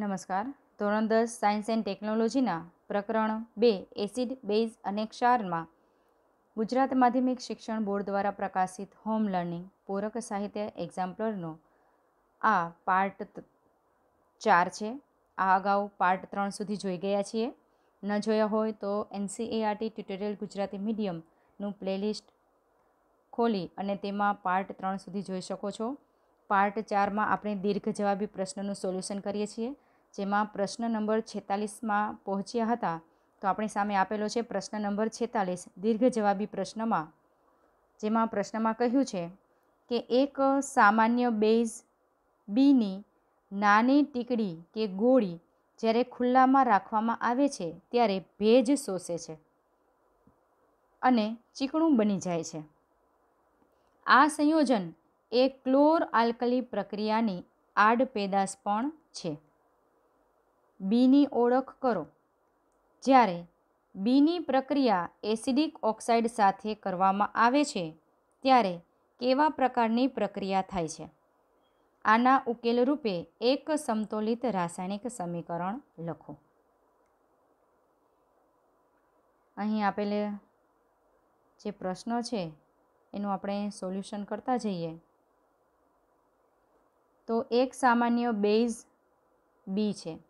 નમસ્કાર. ધોરણ દસ સાયન્સ એન્ડ ટેકનોલોજીના પ્રકરણ બે, એસિડ બેઝ અને ક્ષારમાં. ગુજરાત માધ્યમિક શિક્ષણ બોર્ડ દ્વારા પ્રકાશિત હોમ લર્નિંગ પૂરક સાહિત્ય એક્ઝામ્પલરનો આ પાર્ટ ચાર છે. આ અગાઉ પાર્ટ ત્રણ સુધી જોઈ ગયા છીએ. ન જોયા હોય તો એનસીએઆરટી ટ્યુટોરિયલ ગુજરાતી મીડિયમનું પ્લેલિસ્ટ ખોલી અને તેમાં પાર્ટ ત્રણ સુધી જોઈ શકો છો. પાર્ટ ચારમાં આપણે દીર્ઘ જવાબી પ્રશ્નનું સોલ્યુશન કરીએ છીએ. જેમાં પ્રશ્ન નંબર છેતાલીસમાં પહોંચ્યા હતા. તો આપણી સામે આપેલો છે પ્રશ્ન નંબર છેતાલીસ દીર્ઘ જવાબી પ્રશ્નમાં, જેમાં પ્રશ્નમાં કહ્યું છે કે એક સામાન્ય બેઝ બીની નાની ટીકડી કે ગોળી જ્યારે ખુલ્લામાં રાખવામાં આવે છે ત્યારે ભેજ શોષે છે અને ચીકણું બની જાય છે. આ સંયોજન એ ક્લોર આલ્કલી પ્રક્રિયાની આડપેદાશ પણ છે. બીની ઓળખ કરો. જ્યારે બીની પ્રક્રિયા એસિડિક ઓક્સાઇડ સાથે કરવામાં આવે છે, ત્યારે કેવા પ્રકારની પ્રક્રિયા થાય છે? આના ઉકેલ રૂપે એક સમતોલિત રાસાયણિક સમીકરણ લખો. અહીં આપેલ જે પ્રશ્નો છે, એનું આપણે સોલ્યુશન કરતા જઈએ. તો એક સામાન્ય બેઝ બી છે.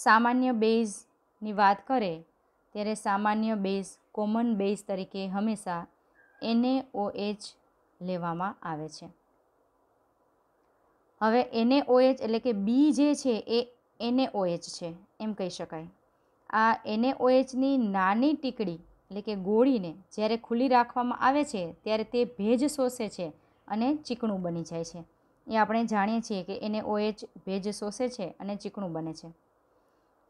સામાન્ય બેઝની વાત કરે, ત્યારે સામાન્ય બેઝ કોમન બેઝ તરીકે હંમેશા એનએઓએચ લેવામાં આવે છે. હવે એનએઓએચ એટલે કે બી જે છે એ એનએઓએચ છે, એમ કહી શકાય. આ એનએઓએચની નાની ટીકડી એટલે કે ગોળીને જ્યારે ખુલ્લી રાખવામાં આવે છે, ત્યારે તે ભેજ શોષે છે અને ચીકણું બની જાય છે. એ આપણે જાણીએ છીએ કે એને ઓએચ ભેજ શોષે છે અને ચીકણું બને છે.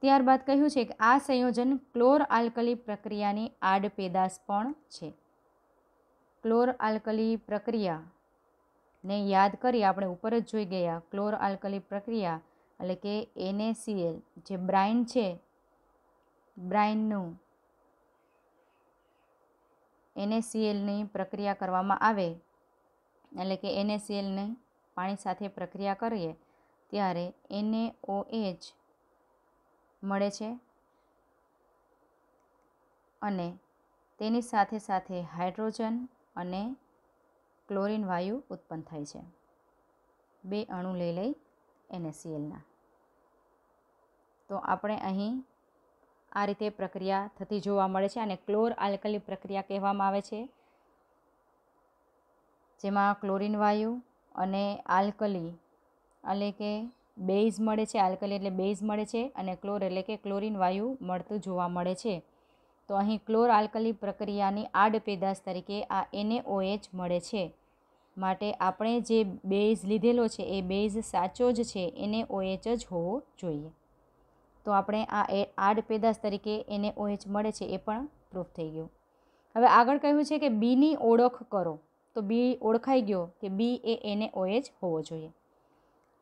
ત્યારબાદ કહ્યું છે કે આ સંયોજન ક્લોર આલ્કલી પ્રક્રિયાની આડપેદાશ પણ છે. ક્લોર આલ્કલી પ્રક્રિયાને યાદ કરી આપણે ઉપર જ જોઈ ગયા. ક્લોર આલ્કલી પ્રક્રિયા એટલે કે એનએસીએલ, જે બ્રાઇન છે, બ્રાઇનનું એનએસીએલની પ્રક્રિયા કરવામાં આવે, એટલે કે એનએસીએલની પાણી સાથે પ્રક્રિયા કરીએ, ત્યારે એનએઓએચ મળે છે અને તેની સાથે સાથે હાઇડ્રોજન અને ક્લોરિન વાયુ ઉત્પન્ન થાય છે. બે અણુ લઈ લઈ એનએસીએલના તો આપણે અહીં આ રીતે પ્રક્રિયા થતી જોવા મળે છે અને ક્લોર આલ્કલી પ્રક્રિયા કહેવામાં આવે છે. જેમાં ક્લોરિન વાયુ અને આલ્કલી એટલે કે બેઝ મળે છે, આલ્કલી એટલે બેઝ મળે છે અને ક્લોર એટલે કે ક્લોરિન વાયુ મળતું જોવા મળે છે. તો અહીં ક્લોર આલ્કલી પ્રક્રિયાની આડપેદાશ તરીકે આ એનએઓએચ મળે છે. માટે આપણે જે બેઝ લીધેલો છે, એ બેઝ સાચો જ છે, એનએઓએચ જ હોવો જોઈએ. તો આપણે આ એ આડપેદાશ તરીકે એને ઓએચ મળે છે, એ પણ પ્રૂફ થઈ ગયું. હવે આગળ કહ્યું છે કે બીની ઓળખ કરો. તો બી ઓળખાઈ ગયો કે બી એ એને ઓએચ હોવો જોઈએ.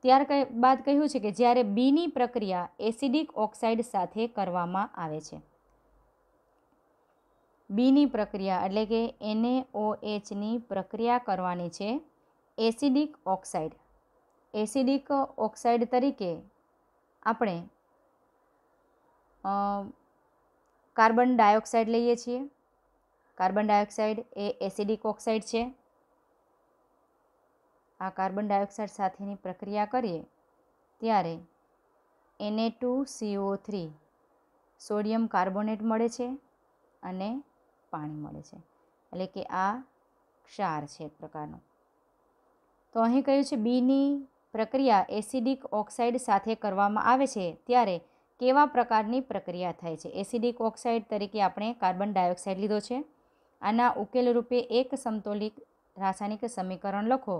ત્યાર બાદ કહ્યું છે કે જ્યારે બીની પ્રક્રિયા એસિડિક ઓક્સાઇડ સાથે કરવામાં આવે છે. બીની પ્રક્રિયા એટલે કે એને ઓએચની પ્રક્રિયા કરવાની છે એસિડિક ઓક્સાઇડ. એસિડિક ઓક્સાઇડ તરીકે આપણે કાર્બન ડાયોક્સાઇડ લઈએ છીએ. કાર્બન ડાયોક્સાઇડ એ એસિડિક ઓક્સાઇડ છે. આ કાર્બન ડાયોક્સાઇડ સાથેની પ્રક્રિયા કરીએ, ત્યારે NA two CO three sodium carbonate મળે છે અને પાણી મળે છે. એટલે કે આ ક્ષાર છે એક પ્રકારનો. તો અહીં કહ્યું છે બીની પ્રક્રિયા એસિડિક ઓક્સાઇડ સાથે કરવામાં આવે છે, ત્યારે કેવા પ્રકારની પ્રક્રિયા થાય છે? એસિડિક ઓક્સાઇડ તરીકે આપણે કાર્બન ડાયોક્સાઇડ લીધો છે. આના ઉકેલ રૂપે એક સમતોલિત રાસાયણિક સમીકરણ લખો.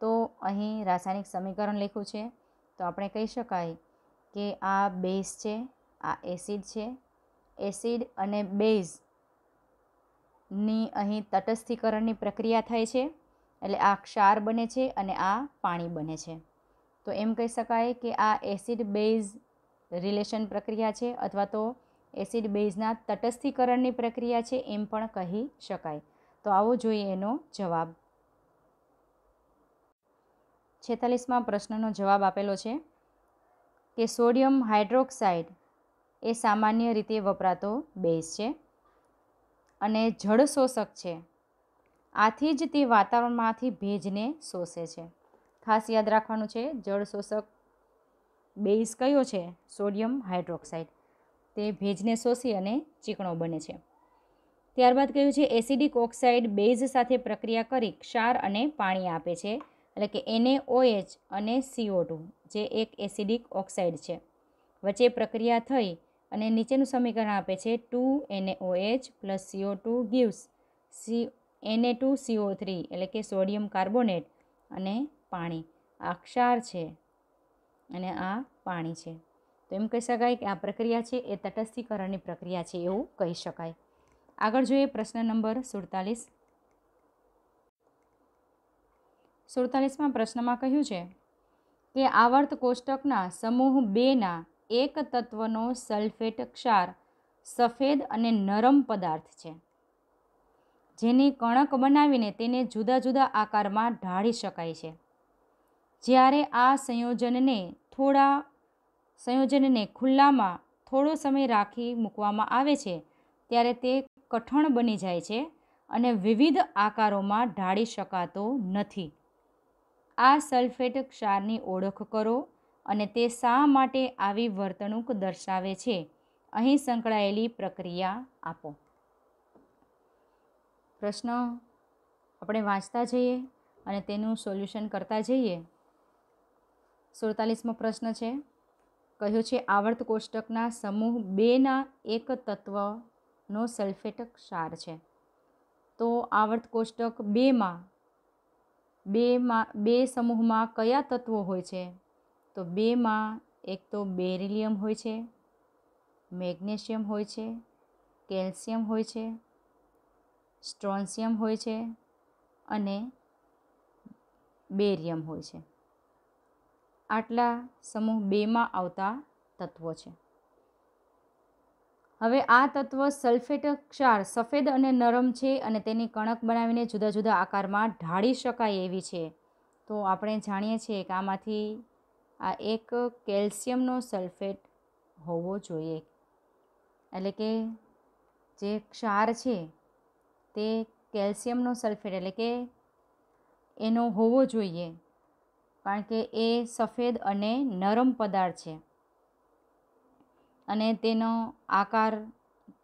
તો અહીં રાસાયણિક સમીકરણ લખ્યું છે. તો આપણે કહી શકાય કે આ બેઝ છે, આ એસિડ છે. એસિડ અને બેઝની અહીં તટસ્થીકરણની પ્રક્રિયા થાય છે. એટલે આ ક્ષાર બને છે અને આ પાણી બને છે. તો એમ કહી શકાય કે આ એસિડ બેઝ રિલેશન પ્રક્રિયા છે અથવા તો એસિડ બેઝના તટસ્થીકરણની પ્રક્રિયા છે એમ પણ કહી શકાય. તો આવો જોઈએ એનો જવાબ. છેતાલીસમાં પ્રશ્નનો જવાબ આપેલો છે કે સોડિયમ હાઇડ્રોક્સાઇડ એ સામાન્ય રીતે વપરાતો બેઝ છે અને જળ શોષક છે. આથી જ તે વાતાવરણમાંથી ભેજને શોષે છે. ખાસ યાદ રાખવાનું છે, જળ શોષક બેઝ કયો છે? Sodium hydroxide. તે ભેજને શોષી અને ચીકણો બને છે. ત્યારબાદ કહ્યું છે? એસિડિક ઓક્સાઇડ બેઝ સાથે પ્રક્રિયા કરી ક્ષાર અને પાણી આપે છે. એટલે કે એનએઓએચ અને સીઓ ટુ જે એક એસિડિક ઓક્સાઇડ છે. વચ્ચે પ્રક્રિયા થઈ અને નીચેનું સમીકરણ આપે છે two NAOH plus CO two gives C NA two CO three એટલે કે સોડિયમ કાર્બોનેટ અને પાણી. આ ક્ષાર છે અને આ પાણી છે. તો એમ કહી શકાય કે આ પ્રક્રિયા છે, એ તટસ્થીકરણની પ્રક્રિયા છે એવું કહી શકાય. આગળ જોઈએ પ્રશ્ન નંબર સુડતાલીસ. સુડતાલીસમાં પ્રશ્નમાં કહ્યું છે કે આવર્ત કોષ્ટકના સમૂહ બેના એક તત્વનો સલ્ફેટ ક્ષાર સફેદ અને નરમ પદાર્થ છે. જેની કણક બનાવીને તેને જુદા જુદા આકારમાં ઢાળી શકાય છે. જ્યારે આ સંયોજનને થોડા સંયોજનને ખુલ્લામાં થોડો સમય રાખી મૂકવામાં આવે છે, ત્યારે તે કઠણ બની જાય છે અને વિવિધ આકારોમાં ઢાળી શકાતો નથી. આ સલ્ફેટ ક્ષારની ઓળખ કરો અને તે શા માટે આવી વર્તણૂક દર્શાવે છે? અહીં સંકળાયેલી પ્રક્રિયા આપો. પ્રશ્ન આપણે વાંચતા જઈએ અને તેનું સોલ્યુશન કરતા જઈએ? સુડતાલીસમો પ્રશ્ન છે. કહ્યું છે, આવર્ત કોષ્ટકના સમૂહ બેના એક તત્વનો સલ્ફેટ ક્ષાર છે. તો આવર્ત કોષ્ટક બેમાં બેમાં, બે સમૂહમાં કયા તત્વો હોય છે? તો બેમાં એક તો બેરિલિયમ હોય છે, મેગ્નેશિયમ હોય છે, કેલ્શિયમ હોય છે સ્ટ્રોન્સિયમ હોય છે અને બેરિયમ હોય છે. આટલા સમૂહ બેમાં આવતા તત્વો છે. હવે આ તત્વ સલ્ફેટ ક્ષાર સફેદ અને નરમ છે અને તેની કણક બનાવીને જુદા જુદા આકારમાં ઢાળી શકાય એવી છે. તો આપણે જાણીએ છીએ કે આમાંથી આ એક કેલ્શિયમનો સલ્ફેટ હોવો જોઈએ. એટલે કે જે ક્ષાર છે તે કેલ્શિયમનો સલ્ફેટ એટલે કે એનો હોવો જોઈએ. કારણ કે એ સફેદ અને નરમ પદાર્થ છે. અને તેનો આકાર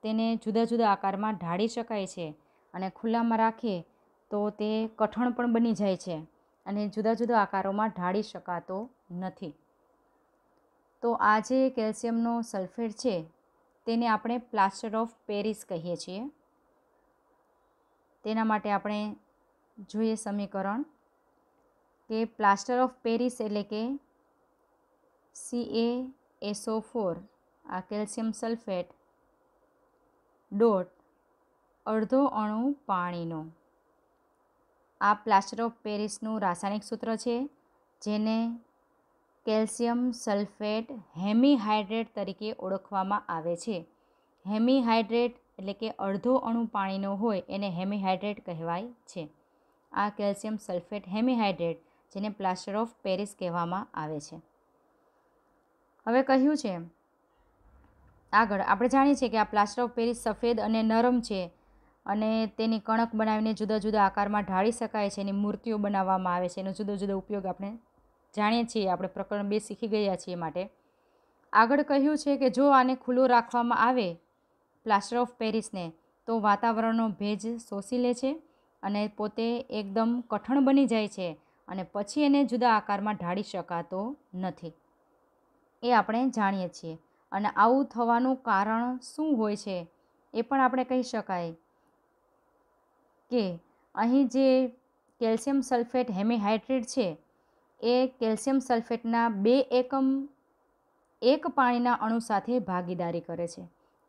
તેને જુદા જુદા આકારમાં ઢાળી શકાય છે અને ખુલ્લામાં રાખીએ તો તે કઠણ પણ બની જાય છે અને જુદા જુદા આકારોમાં ઢાળી શકાતો નથી. તો આ જે કેલ્શિયમનો સલ્ફેટ છે તેને આપણે પ્લાસ્ટર ઓફ પેરિસ કહીએ છીએ. તેના માટે આપણે જોઈએ સમીકરણ કે પ્લાસ્ટર ઓફ પેરિસ એટલે કે C A S O four આ કેલ્શિયમ સલ્ફેટ ડોટ અડધો અણુ પાણીનો. આ પ્લાસ્ટર ઓફ પેરિસનું રાસાયણિક સૂત્ર છે, જેને કેલ્શિયમ સલ્ફેટ હેમીહાઇડ્રેટ તરીકે ઓળખવામાં આવે છે. હેમીહાઇડ્રેટ એટલે કે અડધો અણુ પાણીનો હોય એને હેમીહાઇડ્રેટ કહેવાય છે. આ કેલ્શિયમ સલ્ફેટ હેમીહાઇડ્રેટ, જેને પ્લાસ્ટર ઓફ પેરિસ કહેવામાં આવે છે. હવે કહ્યું છે આગળ આપણે જાણીએ છીએ કે આ પ્લાસ્ટર ઓફ પેરિસ સફેદ અને નરમ છે અને તેની કણક બનાવીને જુદા જુદા આકારમાં ઢાળી શકાય છે એની મૂર્તિઓ બનાવવામાં આવે છે. એનો જુદો જુદો ઉપયોગ આપણે જાણીએ છીએ, આપણે પ્રકરણ બે શીખી ગયા છીએ માટે. આગળ કહ્યું છે કે જો આને ખુલ્લો રાખવામાં આવે પ્લાસ્ટર ઓફ પેરિસને, તો વાતાવરણનો ભેજ શોષી લે છે અને પોતે એકદમ કઠણ બની જાય છે અને પછી એને જુદા આકારમાં ઢાળી શકાતો નથી. એ આપણે જાણીએ છીએ. અને આવું થવાનું કારણ શું હોય છે એ પણ આપણે કહી શકાય કે અહીં જે કેલ્શિયમ સલ્ફેટ હેમિહાઇડ્રેટ છે, એ કેલ્શિયમ સલ્ફેટના બે એકમ, એક પાણીના અણુ સાથે ભાગીદારી કરે છે.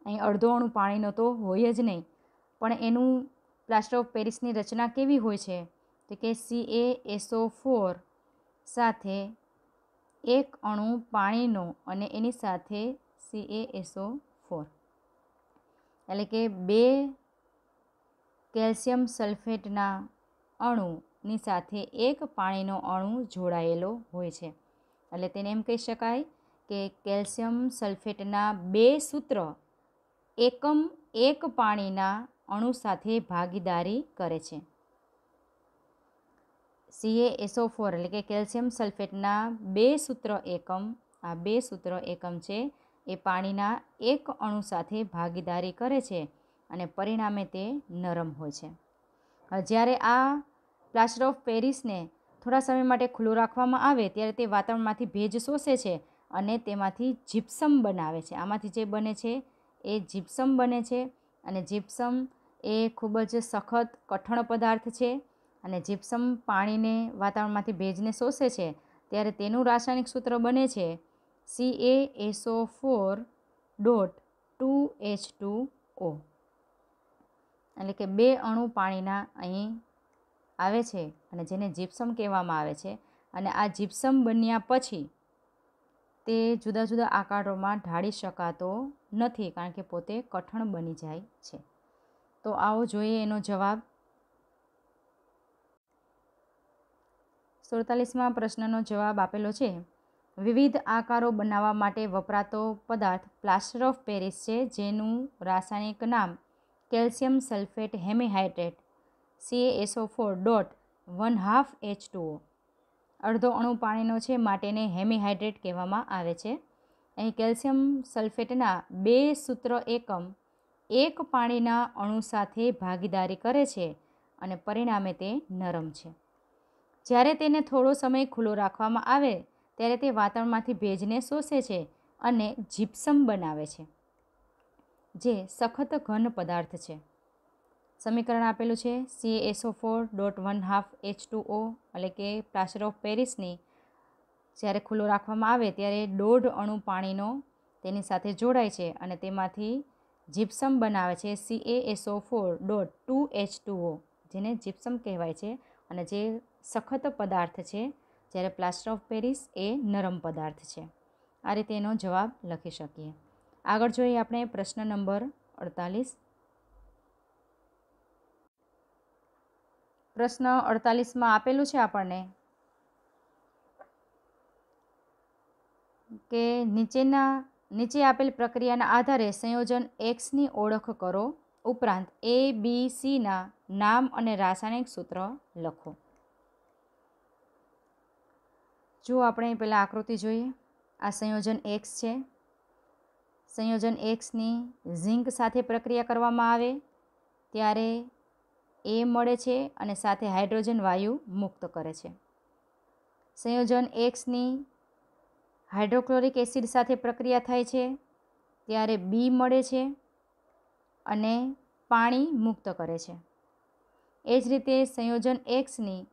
અહીં અડધો અણુ પાણીનો તો હોય જ નહીં, પણ એનું પ્લાસ્ટર ઓફ પેરિસની રચના કેવી હોય છે? તો કે સી એ એસો ફોર સાથે એક અણુ પાણીનો અને એની સાથે સી એ એસો ફોર એટલે કે બે કેલ્શિયમ સલ્ફેટના અણુની સાથે એક પાણીનો અણુ જોડાયેલો હોય છે. એટલે તેને એમ કહી શકાય કે કેલ્શિયમ સલ્ફેટના બે સૂત્ર એકમ એક પાણીના અણુ સાથે ભાગીદારી કરે છે. સીએએસઓ ફોર એટલે કે કેલ્શિયમ સલ્ફેટના બે સૂત્ર એકમ, આ બે સૂત્ર એકમ છે એ પાણીના એક અણુ સાથે ભાગીદારી કરે છે અને પરિણામે તે નરમ હોય છે. જ્યારે આ પ્લાસ્ટર ઓફ પેરિસને થોડા સમય માટે ખુલ્લું રાખવામાં આવે, ત્યારે તે વાતાવરણમાંથી ભેજ શોષે છે અને તેમાંથી જીપ્સમ બનાવે છે. આમાંથી જે બને છે એ જીપ્સમ બને છે અને જીપ્સમ એ ખૂબ જ સખત કઠણ પદાર્થ છે અને જીપ્સમ પાણીને વાતાવરણમાંથી ભેજને શોષે છે. ત્યારે તેનું રાસાયણિક સૂત્ર બને છે C A SO four dot two H two O એટલે કે બે અણુ પાણીના અહીં આવે છે અને જેને જીપ્સમ કહેવામાં આવે છે. અને આ જીપ્સમ બન્યા પછી તે જુદા જુદા આકારોમાં ઢાળી શકાતો નથી કારણ કે પોતે કઠણ બની જાય છે. તો આવો જોઈએ એનો જવાબ. સુડતાલીસમાં પ્રશ્નનો જવાબ આપેલો છે. વિવિધ આકારો બનાવવા માટે વપરાતો પદાર્થ પ્લાસ્ટર ઓફ પેરિસ છે, જેનું રાસાયણિક નામ calcium sulphate hemihydrate CASO four dot one half H two O અડધો અણુ પાણીનો છે, માટેને હેમિહાઇડ્રેટ કહેવામાં આવે છે. અહીં કેલ્શિયમ સલ્ફેટના બે સૂત્ર એકમ એક પાણીના અણુ સાથે ભાગીદારી કરે છે અને પરિણામે તે નરમ છે. જ્યારે તેને થોડો સમય ખુલ્લો રાખવામાં આવે ત્યારે તે વાતાવરણમાંથી ભેજને શોષે છે અને જીપ્સમ બનાવે છે, જે સખત ઘન પદાર્થ છે. સમીકરણ આપેલું છે C SO four dot one half H two O એટલે કે પ્લાસ્ટર ઓફ પેરિસની. જ્યારે ખુલ્લો રાખવામાં આવે ત્યારે દોઢ અણુ પાણીનો તેની સાથે જોડાય છે અને તેમાંથી જીપ્સમ બનાવે છે C A SO four dot two H two O જેને જીપ્સમ કહેવાય છે અને જે સખત પદાર્થ છે જ્યારે પ્લાસ્ટર ઓફ પેરિસ એ નરમ પદાર્થ છે. આ રીતે એનો જવાબ લખી શકીએ. આગળ જોઈએ આપણે પ્રશ્ન નંબર અડતાલીસ. પ્રશ્ન અડતાલીસમાં આપેલું છે આપણને કે નીચેના, નીચે આપેલ પ્રક્રિયાના આધારે સંયોજન એક્સની ઓળખ કરો ઉપરાંત એ બી સીના નામ અને રાસાયણિક સૂત્ર લખો. જો આપણે પહેલાં આકૃતિ જોઈએ, આ સંયોજન એક્સ છે. સંયોજન એક્સની ઝિંક સાથે પ્રક્રિયા કરવામાં આવે, ત્યારે એ મળે છે અને સાથે હાઇડ્રોજન વાયુ મુક્ત કરે છે. સંયોજન એક્સની હાઇડ્રોક્લોરિક એસિડ સાથે પ્રક્રિયા થાય છે, ત્યારે બી મળે છે અને પાણી મુક્ત કરે છે. એ જ રીતે સંયોજન એક્સની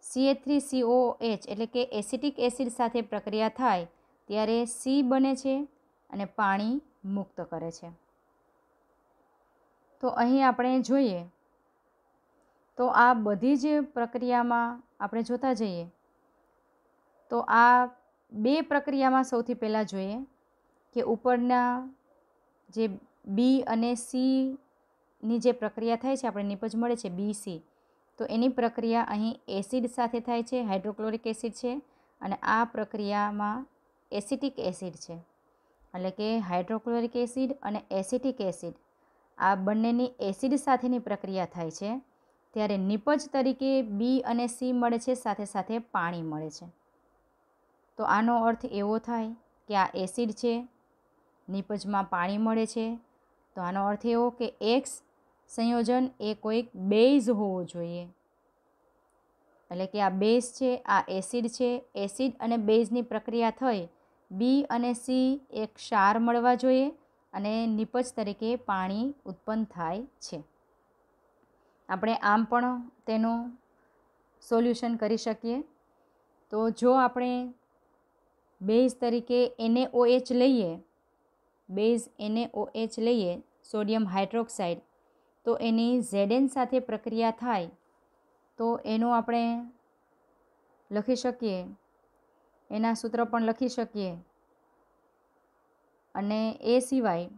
C A three C O H એટલે કે એસિટિક એસિડ સાથે પ્રક્રિયા થાય ત્યારે સી બને છે અને પાણી મુક્ત કરે છે. તો અહીં આપણે જોઈએ. તો આ બધી જ પ્રક્રિયામાં આપણે જોતા જઈએ. તો આ બે પ્રક્રિયામાં સૌથી પહેલાં જોઈએ કે ઉપરના જે બી અને સીની જે પ્રક્રિયા થાય છે, આપણે નિપજ મળે છે બી સી તો એની પ્રક્રિયા અહીં એસિડ સાથે થાય છે, હાઇડ્રોક્લોરિક એસિડ છે અને આ પ્રક્રિયામાં એસિટિક એસિડ છે. એટલે કે હાઇડ્રોક્લોરિક એસિડ અને એસિટિક એસિડ. આ બંનેની એસિડ સાથેની પ્રક્રિયા થાય છે, ત્યારે નિપજ તરીકે બી અને સી મળે છે, સાથે સાથે પાણી મળે છે. તો આનો અર્થ એવો થાય કે આ એસિડ છે, નિપજમાં પાણી મળે છે. તો આનો અર્થ એવો કે એક્સ સંયોજન એ કોઈક બેઝ હોવો જોઈએ. એટલે કે આ બેઝ છે, આ એસિડ છે, એસિડ અને બેઝની પ્રક્રિયા થઈ, બી અને સી એક ક્ષાર મળવા જોઈએ અને નિપજ તરીકે પાણી ઉત્પન્ન થાય છે. આપણે આમ પણ તેનું સોલ્યુશન કરી શકીએ. તો જો આપણે બેઝ તરીકે એને લઈએ, બેઝ એને લઈએ, સોડિયમ હાઇડ્રોક્સાઇડ તો એની ઝેડએન સાથે પ્રક્રિયા થાય, તો એનું આપણે લખી શકીએ. એના સૂત્ર પણ લખી શકીએ. અને એ સિવાય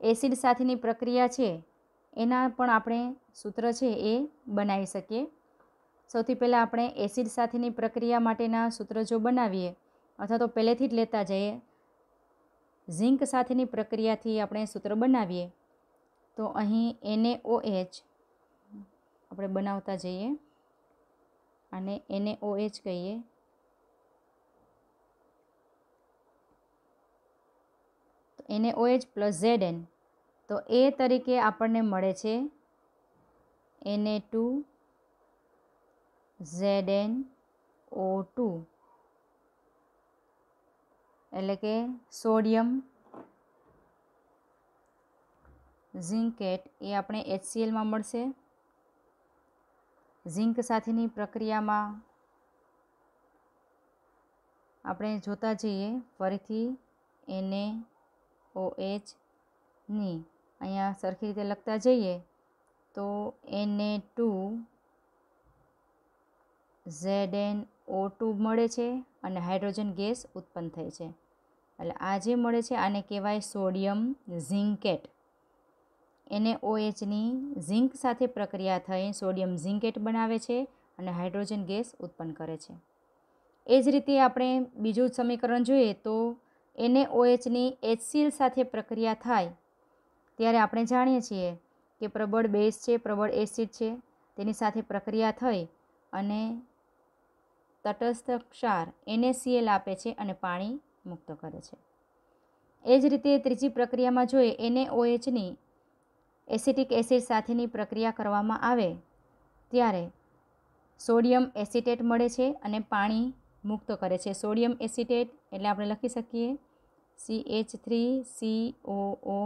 એસિડ સાથેની પ્રક્રિયા છે, એના પણ આપણે સૂત્ર છે એ બનાવી શકીએ. સૌથી પહેલાં આપણે એસિડ સાથેની પ્રક્રિયા માટેના સૂત્ર જો બનાવીએ, અથવા તો પહેલેથી જ લેતા જઈએ, ઝીંક સાથેની પ્રક્રિયાથી આપણે સૂત્ર બનાવીએ. તો અહીં એને ઓ એચ આપણે બનાવતા જઈએ અને એને ઓ એચ કહીએ. તો NA O H plus Z N તો એ તરીકે આપણને મળે છે NA two Z N O two એટલે કે સોડિયમ ઝિંકેટ એ આપણે એચસીએલમાં મળશે. ઝિંક સાથેની પ્રક્રિયામાં આપણે જોતા જઈએ, ફરીથી એને ઓ એચની અહીંયા સરખી રીતે લખતા જઈએ તો NA two Z N O two મળે છે અને હાઇડ્રોજન ગેસ ઉત્પન્ન થાય છે. એટલે આ જે મળે છે, આને કહેવાય સોડિયમ ઝિંકેટ એને ઓએચની ઝિંક સાથે પ્રક્રિયા થઈ સોડિયમ ઝિંકેટ બનાવે છે અને હાઇડ્રોજન ગેસ ઉત્પન્ન કરે છે. એ જ રીતે આપણે બીજું સમીકરણ જોઈએ તો એને ઓએચની એચસીએલ સાથે પ્રક્રિયા થાય ત્યારે આપણે જાણીએ છીએ કે પ્રબળ બેઝ છે, પ્રબળ એસિડ છે, તેની સાથે પ્રક્રિયા થઈ અને તટસ્થ ક્ષાર એનએસીએલ આપે છે અને પાણી મુક્ત કરે છે. એ જ રીતે ત્રીજી પ્રક્રિયામાં જોઈએ એને ઓએચની એસિટિક એસિડ સાથેની પ્રક્રિયા કરવામાં આવે ત્યારે સોડિયમ એસિટેટ મળે છે અને પાણી મુક્ત કરે છે. સોડિયમ એસિટેટ એટલે આપણે લખી શકીએ C H three C O O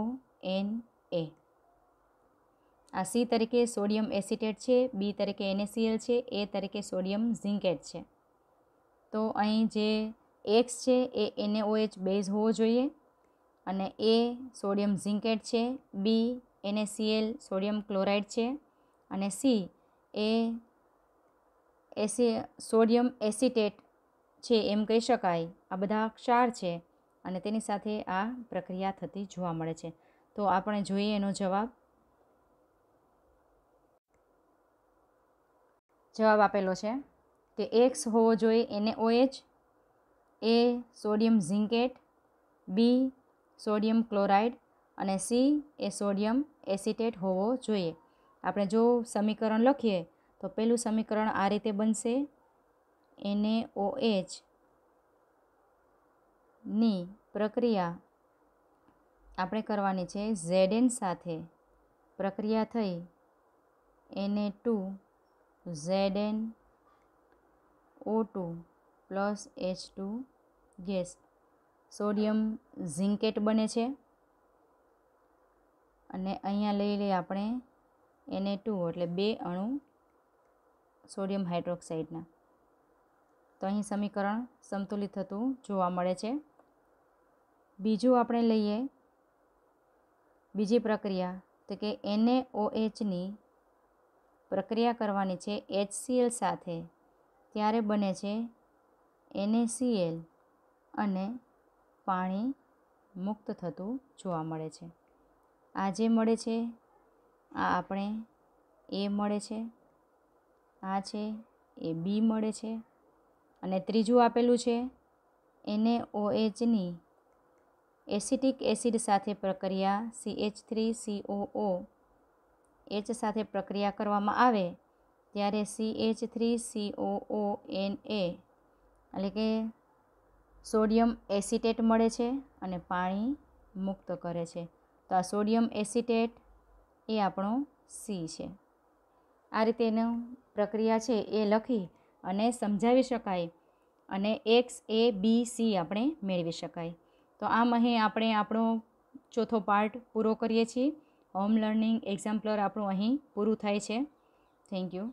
N A આ સી તરીકે સોડિયમ એસિટેટ છે બી તરીકે એનએસીએલ છે એ તરીકે સોડિયમ ઝિંકેટ છે. તો અહીં જે એક્સ છે એ એનએઓએચ બેઝ હોવો જોઈએ અને એ સોડિયમ ઝિંકેટ છે બી એનએસીએલ સોડિયમ ક્લોરાઇડ છે અને C A A C sodium acetate છે એમ કહી શકાય. આ બધા ક્ષાર છે અને તેની સાથે આ પ્રક્રિયા થતી જોવા મળે છે. તો આપણે જોઈએ એનો જવાબ. જવાબ આપેલો છે કે એક્સ હોવો જોઈએ NA OH A sodium zincate B sodium chloride અને સી એ સોડિયમ એસિટેટ હોવો જોઈએ. આપણે જો સમીકરણ લખીએ, તો પહેલું સમીકરણ આ રીતે બનશે. એને ઓએચની પ્રક્રિયા આપણે કરવાની છે ઝેડએન સાથે. પ્રક્રિયા થઈ. NA two Z N O two plus H two gas. Sodium zincate બને છે. અને અહીંયા લઈ લઈએ આપણે એને ટુ એટલે બે અણુ સોડિયમ હાઇડ્રોક્સાઇડના તો અહીં સમીકરણ સંતુલિત થતું જોવા મળે છે. બીજું આપણે લઈએ બીજી પ્રક્રિયા, તો કે એને ઓએચની પ્રક્રિયા કરવાની છે એચસીએલ સાથે. ત્યારે બને છે એનએસીએલ અને પાણી મુક્ત થતું જોવા મળે છે. આ જે મળે છે, આ આપણે એ મળે છે, આ છે, એ બી મળે છે. અને ત્રીજું આપેલું છે એને ઓએચની એસિટિક એસિડ સાથે પ્રક્રિયા C H three COO H સાથે પ્રક્રિયા કરવામાં આવે ત્યારે C H three CO O N A એટલે કે સોડિયમ એસિટેટ મળે છે અને પાણી મુક્ત કરે છે. તો આ સોડિયમ એસિટેટ એ આપણો સી છે. આ રીતે એનો પ્રક્રિયા છે એ લખી અને સમજાવી શકાય અને એક્સ એ બી સી આપણે મેળવી શકાય. તો આમ અહીં આપણે આપણો ચોથો પાર્ટ પૂરો કરીએ છીએ. હોમ લર્નિંગ એક્ઝામ્પલર આપણું અહીં પૂરું થાય છે. Thank you